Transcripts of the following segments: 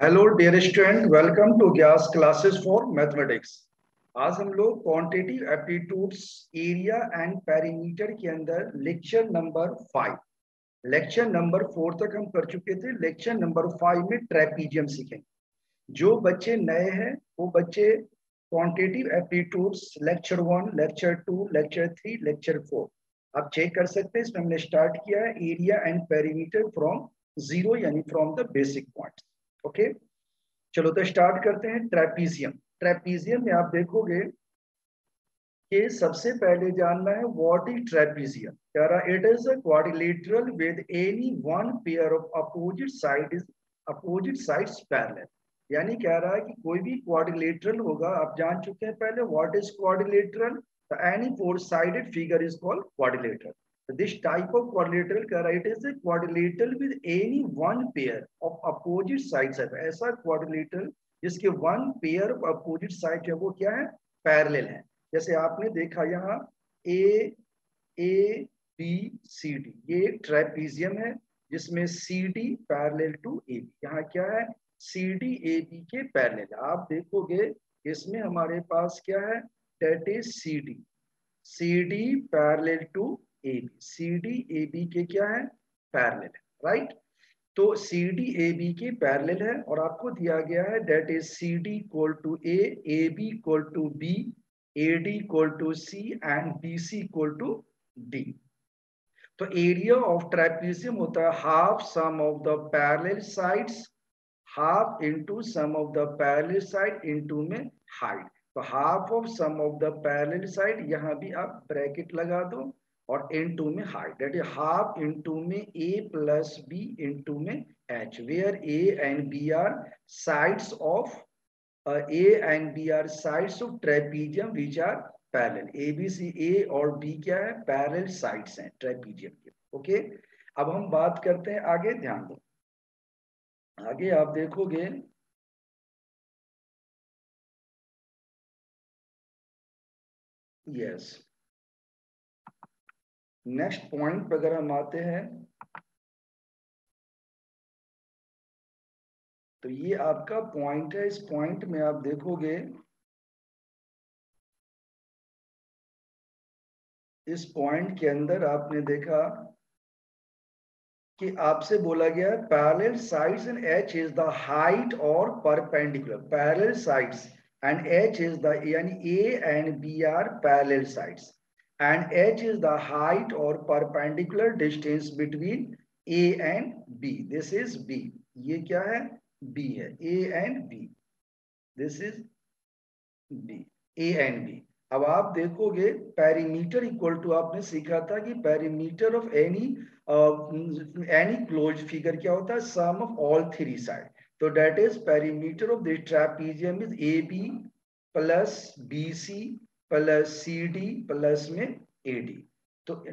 Hello dear student welcome to gas classes for mathematics आज हम लोग quantitative aptitudes area and perimeter के अंदर lecture number five lecture number four तक हम कर चुके थे. लेक्चर नंबर फाइव में ट्रेपीजियम सीखेंगे। जो बच्चे नए हैं, वो बच्चे quantitative aptitudes lecture one lecture two lecture three lecture four आप चेक कर सकते हैं। इसमें हमने स्टार्ट किया है area and perimeter from zero यानी from the basic point okay चलो तो स्टार्ट करते हैं ट्रेपीजियम ट्रेपीजियम में आप देखोगे कि सबसे पहले जानना है व्हाट इज़ ट्रेपीजियम कह it is a quadrilateral with any one pair of opposite side is opposite sides parallel यानी कह रहा है कि कोई भी क्वाड्रिलेटरल होगा, आप जान चुके हैं पहले what is quadrilateral any four sided figure is called quadrilateral this type of quadrilateral it is a quadrilateral with any one pair of opposite sides है ऐसा quadrilateral जिसके one pair of opposite side है वो क्या है parallel है जैसे आपने देखा यहाँ A A B C D ये ट्रेपीजियम है जिसमें C D parallel to A यहाँ क्या है सी डी ए बी के पैरेलल आप देखोगे इसमें हमारे पास क्या है that is C D C D parallel to A B C D A B के क्या है? पैरेलल है राइट तो सी डी ए बी के पैरेलल है और आपको दिया गया है that is C D equal to a A B equal to b A D equal to c and B C equal to d तो एरिया ऑफ़ ट्रेपीजियम होता है half sum of the parallel sides half into sum of the parallel side into में height तो half of sum of the parallel side यहाँ भी आप bracket लगा दो और इन टू में height that is half into में ए प्लस बी इन टू में h where a and b are sides of a and b are sides of trapezium which are parallel a b c a और B क्या है? Parallel sides हैं trapezium के. Okay अब हम बात करते हैं आगे, ध्यान दो। आगे आप देखोगे यस yes. नेक्स्ट पॉइंट पर अगर हम आते हैं तो ये आपका पॉइंट है। इस पॉइंट में आप देखोगे, इस पॉइंट के अंदर आपने देखा कि आपसे बोला गया parallel sides and h is the height और perpendicular parallel sides and h is the यानी a and b are parallel sides and h is the height or perpendicular distance between a and b. This is b. ये क्या है? B है. A and b. This is b. A and b. अब आप देखोगे perimeter equal to आपने सीखा था कि perimeter of any any close figure क्या होता है? Sum of all three side तो that is perimeter of this trapezium is A B plus B C plus C D plus में ए डी तो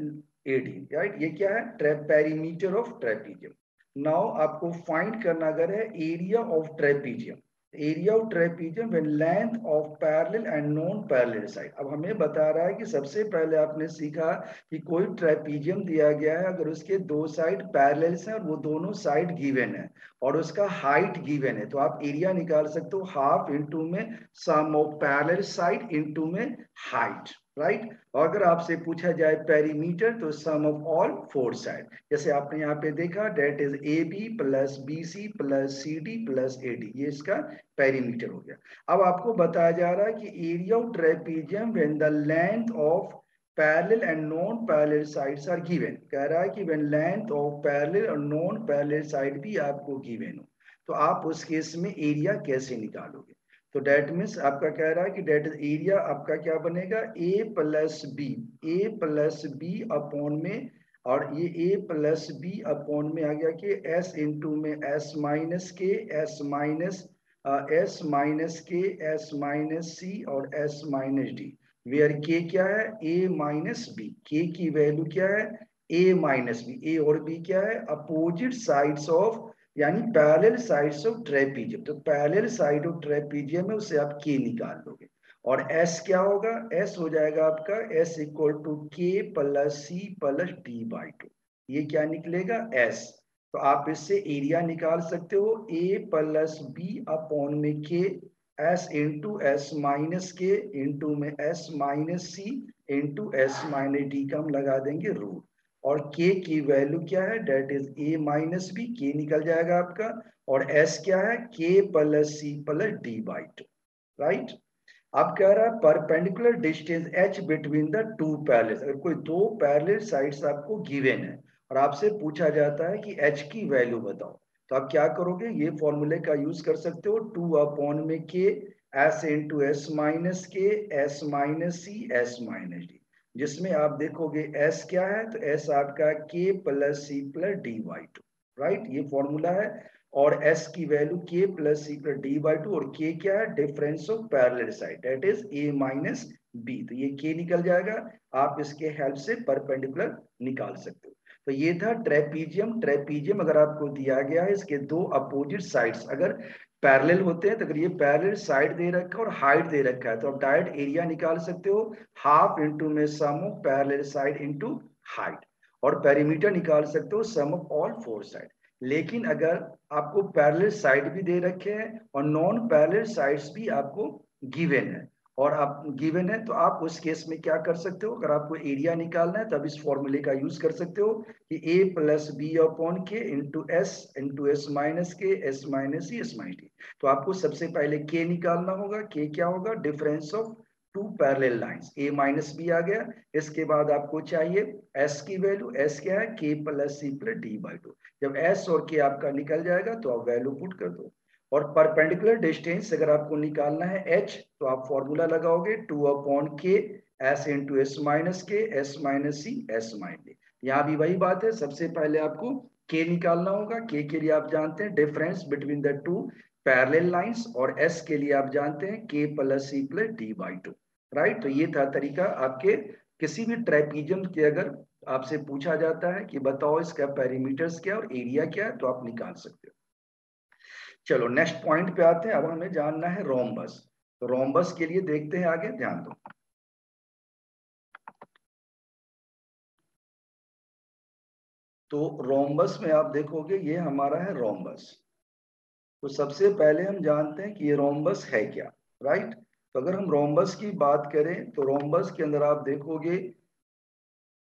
ए डी राइट ये क्या है? Trap perimeter of trapezium. Now आपको find करना अगर है, area of trapezium. Area of trapezium when length of parallel and non parallel side अब हमें बता रहा है कि सबसे पहले आपने सीखा कि कोई ट्रेपीजियम दिया गया है अगर उसके दो साइड पैरेलल्स हैं और वो दोनों साइड गिवन है और उसका हाइट गिवन है तो आप एरिया निकाल सकते हो हाफ़ इंटू में sum of parallel side into में हाइट राइट? और अगर आपसे पूछा जाए पेरीमीटर तो sum of all four side जैसे आपने यहाँ पे देखा that is A B plus B C plus C D plus A D ये इसका पेरीमीटर हो गया. अब आपको बताया जा रहा है कि area of trapezium when the length of parallel and non parallel sides are given कह रहा है कि व्हेन लेंथ ऑफ़ पैरेलल और नॉन पैरेलल साइड भी आपको गिवन हो. तो आप उस केस में एरिया कैसे निकालोगे? तो डेट मीन्स आपका कह रहा है कि डेट एरिया आपका क्या बनेगा? A plus b a plus b upon में और ये ए प्लस बी अपॉन में आ गया कि एस इंटू में s minus k s minus s minus k s minus c और एस माइनस डी वेयर के क्या है? ए माइनस बी के की वैल्यू क्या है? ए माइनस बी ए और बी क्या है? अपोजिट साइड्स ऑफ़ यानी पैरेलल साइड्स ऑफ़ ट्रेपीजियम तो पैरेलल साइड ऑफ़ ट्रेपीजियम है उससे आप के निकाल लोगे और एस क्या होगा? एस हो जाएगा आपका S equal to K plus C plus D by two ये क्या निकलेगा? एस तो आप इससे एरिया निकाल सकते हो। ए प्लस बी अपॉन में K S into S minus K into में S minus C into S minus D का हम लगा देंगे रूट और k की वैल्यू क्या है? That is a minus B K निकल जाएगा आपका। और s क्या है? k plus C plus D by two right आप कह रहा है? Perpendicular distance h between the two parallel अगर कोई दो पैरल साइड्स आपको गिवेन है और आपसे पूछा जाता है कि h की वैल्यू बताओ तो आप क्या करोगे? ये फॉर्मूले का यूज़ कर सकते हो। टू अपॉन में K S into S minus K S minus C S minus D जिसमें आप देखोगे एस क्या है तो एस आपका k plus C plus D by two right ये फॉर्मूला है, और एस की value K plus C plus D by two और के क्या है? Difference of parallel side that is A minus B तो ये के निकल जाएगा, आप इसके हेल्प से परपेंडिकुलर निकाल सकते हो। तो ये था ट्रेपीजियम ट्रेपीजियम अगर आपको दिया गया है, इसके दो अपोजिट साइड्स अगर पैरेलल होते हैं तो अगर ये पैरेलल साइड दे रखा है और हाइट दे रखा है। तो आप डायरेक्ट एरिया निकाल सकते हो, हाफ़ इंटू में sum of parallel side into height. और पेरीमीटर निकाल सकते हो, sum of all four side. लेकिन अगर आपको पैरेलल साइड भी दे रखे हैं और नॉन पैरेलल साइड्स भी आपको गिवेन है और आप गिवन है तो आप उस केस में क्या कर सकते हो? अगर आपको एरिया निकालना है, तब इस फॉर्मूले का यूज़ कर सकते हो कि a plus B upon K into S into S minus K S minus C S minus तो आपको सबसे पहले k निकालना होगा। K क्या होगा? Difference of two parallel lines a minus B आ गया। इसके बाद आपको चाहिए s की वैल्यू s क्या है? K plus C plus D by two जब s और k आपका निकल जाएगा तो आप वैल्यू पुट कर दो। और परपेंडिकुलर डिस्टेंस अगर आपको निकालना है h तो आप फॉर्मूला लगाओगे two upon K S into S minus K S minus C S minus यहाँ भी वही बात है, सबसे पहले आपको k निकालना होगा। K के लिए आप जानते हैं difference between the two parallel lines और s के लिए आप जानते हैं k plus C plus D by two right तो ये था तरीका आपके। किसी भी ट्रेपीजियम के अगर आपसे पूछा जाता है कि बताओ इसका पेरीमीटर्स क्या और एरिया क्या है तो आप निकाल सकते हो। चलो नेक्स्ट पॉइंट पे आते हैं, अब हमें जानना है रोमबस तो रोमबस के लिए देखते हैं आगे, ध्यान दो। तो रोमबस में आप देखोगे, ये हमारा है रोमबस तो सबसे पहले हम जानते हैं कि ये रोमबस है क्या राइट तो अगर हम रोमबस की बात करें तो रोमबस के अंदर आप देखोगे,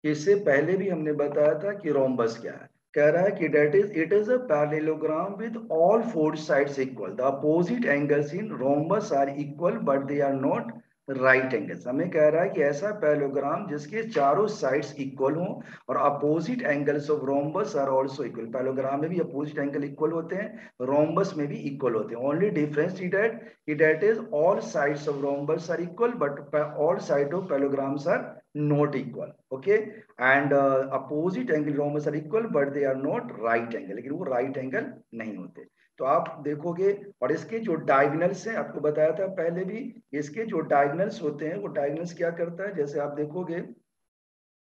इससे पहले भी हमने बताया था कि रोमबस क्या है। कह रहा है कि that is it is a parallelogram with all four sides equal the opposite angles in rhombus are equal but they are not right angles हमें कह रहा है कि ऐसा पैलोग्राम जिसके चारों साइड्स इक्वल हों और opposite angles of rhombus are also equal parallelogram में भी अपोजिट एंगल इक्वल होते हैं रोमबस में भी इक्वल होते हैं. ओनली डिफरेंस इट डेट कि that is all sides of rhombus are equal but all side of parallelograms are not equal okay? And uh, opposite angle rhombus are equal but they are not right angle लेकिन वो right angle नहीं होते। तो आप देखोगे और इसके जो डायगनल्स हैं आपको बताया था पहले भी इसके जो डायगनल्स होते हैं वो डायगनल्स क्या करता है? जैसे आप देखोगे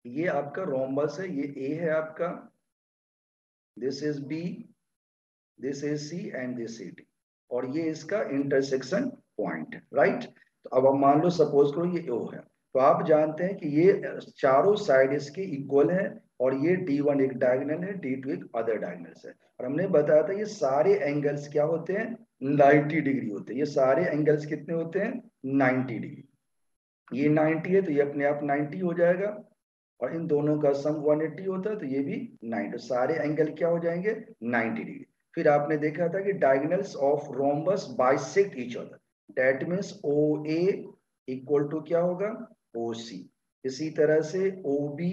ये आपका रोमबस है ये ए है आपका this is B this is C and this is D और ये इसका इंटरसेक्शन पॉइंट राइट तो अब हम मान लो सपोज़ करो ये ओ है। तो आप जानते हैं कि ये चारों साइड इसके इक्वल है और ये D1 एक डायगनल है D2 एक अदर डायगनल है। और हमने बताया था ये सारे एंगल्स क्या होते हैं? 90 डिग्री होते हैं। ये सारे एंगल्स कितने होते हैं? 90 डिग्री ये 90 है तो ये अपने आप 90 हो जाएगा और इन दोनों का सम 180 होता है तो ये भी 90 तो सारे एंगल क्या हो जाएँगे? 90 डिग्री फिर आपने देखा था कि diagonals of rhombus bisect each other that means O equal to क्या होगा? सी इसी तरह से बी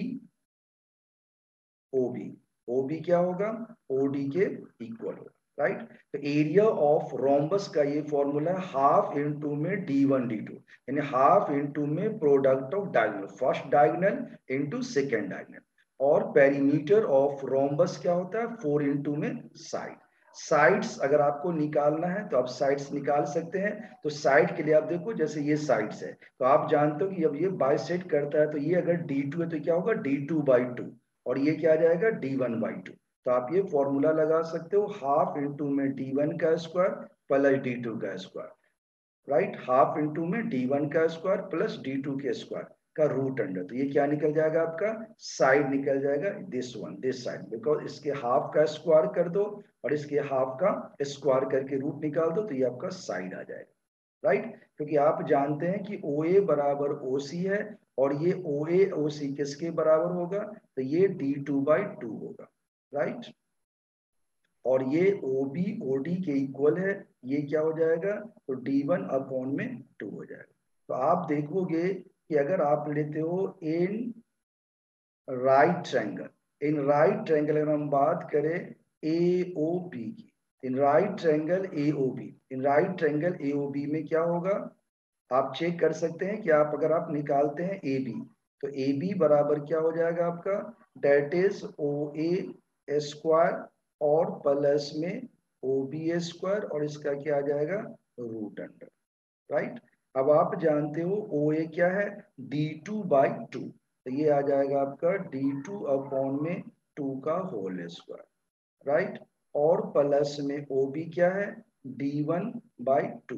ओ बी क्या होगा? डी के इक्वल होगा राइट तो एरिया ऑफ़ रोम्बस का ये फॉर्मूला है हाफ़ इंटू में डी वन डी टू यानी हाफ़ इंटू में product of diagonal first diagonal into second diagonal और पेरीमीटर ऑफ़ रोम्बस क्या होता है? फोर इंटू में साइड साइड्स अगर आपको निकालना है तो आप साइड्स निकाल सकते हैं। तो साइड के लिए आप देखो, जैसे ये साइड्स है तो आप जानते हो कि जब ये बाई सेट करता है तो ये अगर डी टू है तो क्या होगा? डी टू बाई टू और ये क्या आ जाएगा? डी वन बाई टू तो आप ये फॉर्मूला लगा सकते हो हाफ़ इंटू में डी वन का स्क्वायर प्लस डी टू का स्क्वायर राइट हाफ़ इंटू में डी वन का स्क्वायर प्लस डी टू के स्क्वायर का रूट अंडर तो ये क्या निकल जाएगा आपका? साइड निकल जाएगा this one this side because इसके हाफ़ का स्क्वायर कर दो और इसके हाफ़ का स्क्वायर करके रूट निकाल दो तो ये आपका साइड आ जाएगा। राइट क्योंकि आप जानते हैं कि ओ ए बराबर ओ सी है और ये ओ ए ओ सी किसके बराबर होगा? तो ये डी टू बाई टू होगा। राइट और ये ओ बी ओ डी के इक्वल है, ये क्या हो जाएगा? तो डी वन अपॉन में टू हो जाएगा। तो आप देखोगे कि अगर आप लेते हो in right triangle in right triangle अगर हम बात करें ए ओ बी की in right triangle A O B in right triangle A O B में क्या होगा? आप चेक कर सकते हैं कि आप अगर आप निकालते हैं ए बी तो ए बी बराबर क्या हो जाएगा आपका? That is O A square और प्लस में ओ बी स्क्वायर और इसका क्या आ जाएगा? रूट अंडर राइट अब आप जानते हो ओ ए क्या है? डी टू बाई टू तो ये आ जाएगा आपका डी टू अपॉन में टू का होल स्क्वायर राइट और प्लस में ओ बी क्या है? डी वन बाई टू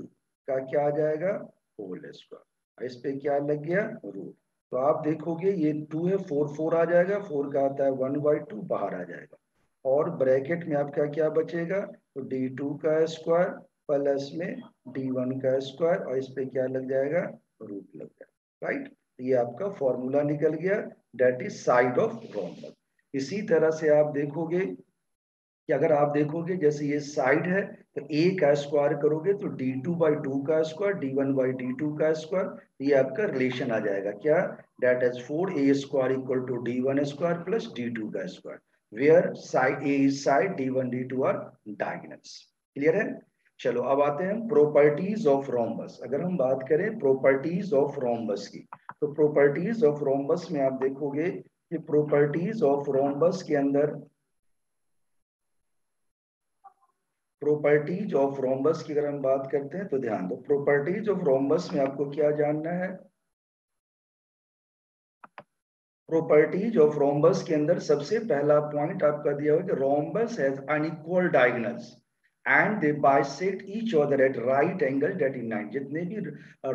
का क्या आ जाएगा? होल स्क्वायर इस पे क्या लग गया? रूट तो आप देखोगे ये टू है फोर फोर आ जाएगा फोर का आता है वन बाई टू बाहर आ जाएगा. और ब्रैकेट में आपका क्या बचेगा? तो डी टू का स्क्वायर प्लस में डी वन का स्क्वायर और इस पे क्या लग जाएगा? रूट लग जाएगा राइट ये आपका फॉर्मूला निकल गया that is side of rhombus इसी तरह से आप देखोगे कि अगर आप देखोगे जैसे ये साइड है तो ए का स्क्वायर करोगे तो डी टू बाई टू का square D one by D two का स्क्वायर ये आपका रिलेशन आ जाएगा। क्या? That is four A square equal to D one square plus D two का square where side A is side D one D two are diagonals clear है? चलो, अब आते हैं प्रॉपर्टीज़ ऑफ़ रोमबस अगर हम बात करें प्रॉपर्टीज़ ऑफ़ रोमबस की तो प्रॉपर्टीज़ ऑफ़ रोमबस में आप देखोगे कि प्रॉपर्टीज़ ऑफ़ रोमबस के अंदर प्रॉपर्टीज़ ऑफ़ रोमबस की अगर हम बात करते हैं तो ध्यान दो प्रॉपर्टीज़ ऑफ़ रोमबस में आपको क्या जानना है? प्रॉपर्टीज़ ऑफ़ रोमबस के अंदर सबसे पहला पॉइंट आपका दिया हुआ कि rhombus has unequal diagonals and they bisect each other at right angle that in nine जितने भी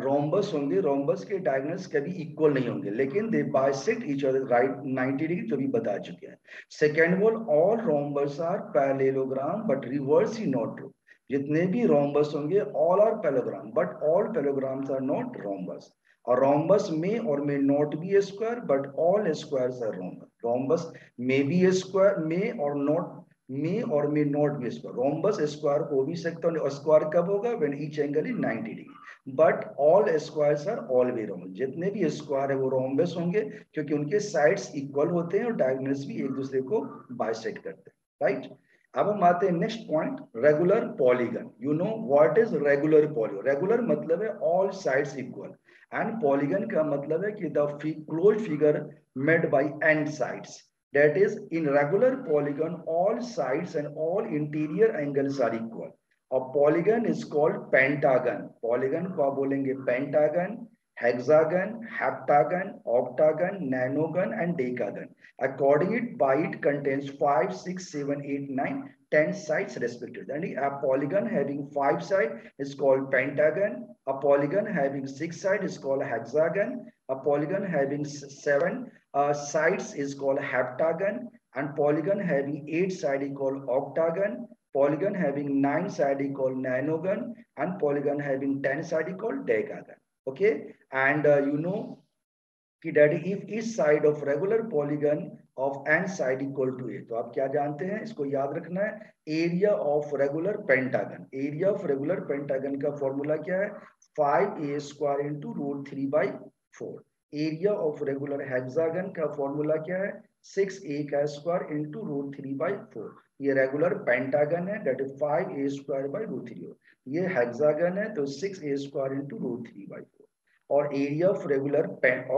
रोमबस होंगे रोमबस के डायगोनल्स कभी इक्वल नहीं होंगे, लेकिन they bisect each other right 90 degree जो भी बता चुके हैं। Second wall all rhombus are parallelogram but reverse he not true जितने भी रोमबस होंगे all are parallelogram but all parallelograms are not rhombus और rhombus may or may not be square but all squares are rhombus rhombus may be square may or not may or may not be square rhombus square हो भी सकता है square कब होगा? When each angle is 90 degree but all squares are always rhombus जितने भी square है, वो रोमबस होंगे, क्योंकि उनके साइड्स इक्वल होते हैं और डायगोनल्स भी एक दूसरे को बाइसेक्ट करते हैं राइट अब हम आते हैं next point regular polygon you know what is regular polygon regular मतलब है all sides equal and polygon का मतलब है कि the close figure made by and sides that is in regular polygon all sides and all interior angles are equal a polygon is called pentagon polygon को आप बोलेंगे pentagon hexagon heptagon octagon nanogon and decagon according it by it contains 5 6 7 8 9 10 sides respectively and a polygon having 5 sides is called pentagon a polygon having 6 sides is called hexagon a polygon having 7 uh, sides is called heptagon and polygon having eight side is called octagon polygon having nine side is called nanogon and polygon having 10 side is called decagon okay and uh, you know that if each side of regular polygon of n side equal to a तो आप क्या जानते हैं इसको याद रखना है area of regular pentagon area of regular pentagon का फॉर्मूला क्या है five A square into root three by area of regular hexagon का फॉर्मूला क्या है? सिक्स ए का square into root three by four ये रेगुलर पेंटागन है that is five A square by root three ये hexagon है तो six A square into root three by four और एरिया ऑफ़ रेगुलर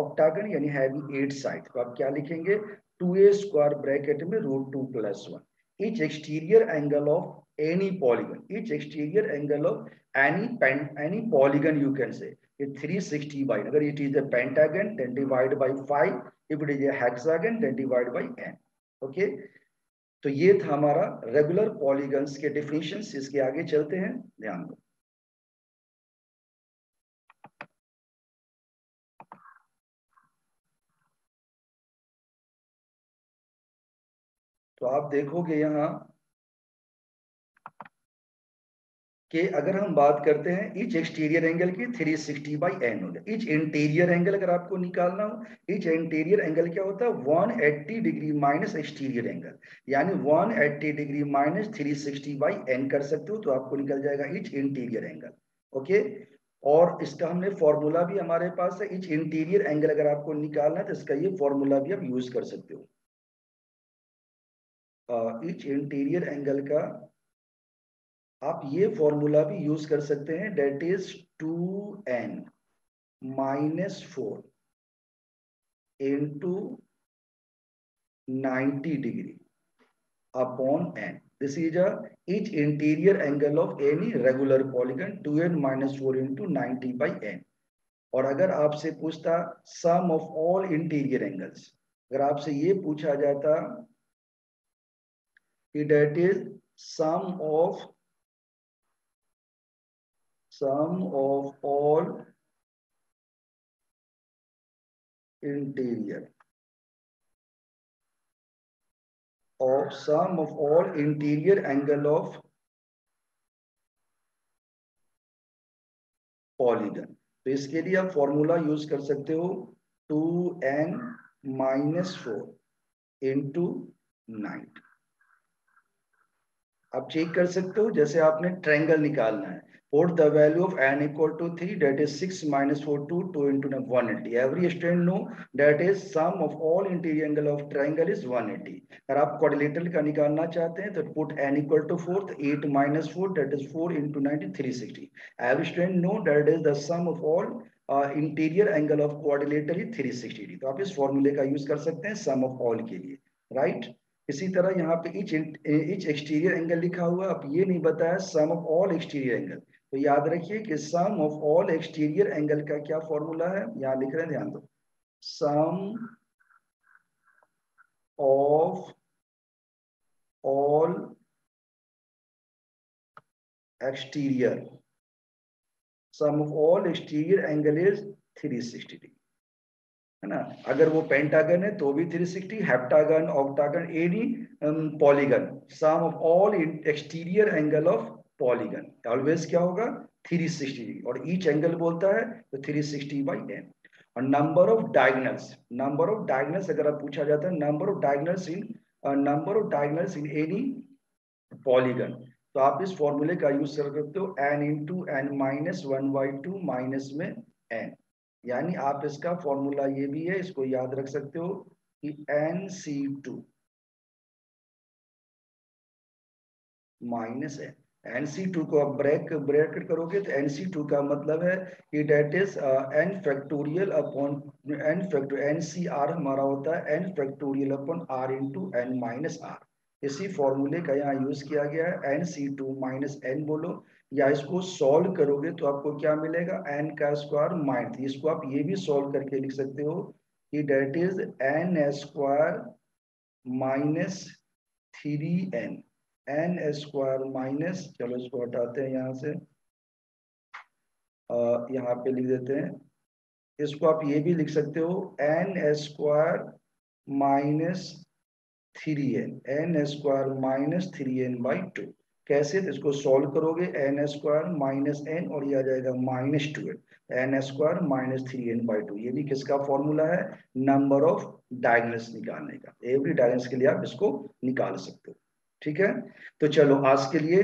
ऑक्टागन यानी having eight side तो आप क्या लिखेंगे? टू ए स्क्वायर ब्रैकेट में root two plus one exterior angle of any polygon, each exterior angle of any pen, any polygon, you can say. is 360 wide. Agar it is a pentagon, then divide by 5. If it is a hexagon, then divide by n. Okay. तो ये था हमारा regular polygons के definition इसके आगे चलते हैं ध्यान दो तो आप देखोगे यहाँ कि अगर हम बात करते हैं इच एक्सटीरियर एंगल की 360 सिक्सटी बाई एन होगा इच इंटीरियर एंगल अगर आपको निकालना हो इच इंटीरियर एंगल क्या होता है? 180 डिग्री माइनस एक्सटीरियर एंगल यानी 180 degree minus 360 sixty by N कर सकते हो तो आपको निकल जाएगा इच इंटीरियर एंगल ओके और इसका हमने फॉर्मूला भी हमारे पास है। इच इंटीरियर एंगल अगर आपको निकालना है तो इसका ये फॉर्मूला भी आप यूज़ कर सकते हो। इच इंटीरियर एंगल का आप ये फॉर्मूला भी यूज़ कर सकते हैं that is two N minus four into ninety degree upon N this is a each interior angle of any regular polygon 2n minus 4 into 90 by n. और अगर आपसे पूछता sum of all interior angles अगर आपसे ये पूछा जाता कि that is sum of sum of all interior. Of sum of all interior angle of polygon तो इसके लिए आप फॉर्मूला यूज़ कर सकते हो two N minus four into nine आप चेक कर सकते हो जैसे आपने ट्रेंगल निकालना है। Put the value of n equal to 3, that is 6 minus 4, 2, 2 into 180. Every student know that is sum of all interior angle of triangle is 180. अगर आप quadrilateral का निकालना चाहते हैं तो put n equal to 4, 8 minus 4, that is 4 into 90, 360. Every student know that is the sum of all uh, interior angle of quadrilateral 360 तो आप इस फॉर्मूले का यूज़ कर सकते हैं सम ऑफ़ ऑल के लिए राइट right? इसी तरह यहाँ पे इच इच एक्सटीरियर एंगल लिखा हुआ अब ये नहीं बताया sum of all exterior angle तो याद रखिए कि sum of all exterior angle का क्या फॉर्मूला है? यहाँ लिख रहे हैं ध्यान दो। Sum of all exterior sum of all exterior angle is 360 degree है ना? अगर वो पेंटागन है तो भी 360 heptagon octagon any polygon sum of all exterior angle of polygon always क्या होगा? 360 डिग्री और ईच एंगल बोलता है तो 360 सिक्सटी बाई एन और number of diagonals number of diagonals अगर आप पूछा जाता है number of diagonals in number of diagonals in any polygon तो आप इस फॉर्मूले का यूज़ कर सकते हो N into N minus one by two minus में एन यानी आप इसका फॉर्मूला ये भी है, इसको याद रख सकते हो कि N C two minus N NC2 को आप ब्रेक ब्रैकेट करोगे तो NC2 का मतलब है कि that is N factorial upon N facto NCR हमारा होता है N factorial upon R into N minus R इसी फॉर्मूले का यहाँ यूज़ किया गया है N C two minus N बोलो, या इसको सॉल्व करोगे तो आपको क्या मिलेगा? एन का स्क्वायर माइनस इसको आप ये भी सॉल्व करके लिख सकते हो कि that is N square minus three N N square minus, चलो इसको हटाते हैं यहाँ से। यहाँ पे लिख देते हैं। इसको आप ये भी लिख सकते हो, N square minus three N. N square minus three N by two. कैसे? इसको सॉल्व करोगे, एन स्क्वायर माइनस एन और ये आ जाएगा minus two N. N square minus three N by two. ये भी किसका फॉर्मूला है? नंबर ऑफ़ डायगनस निकालने का। एवरी डायगनस के लिए आप इसको निकाल सकते हो। ठीक है? तो चलो आज के लिए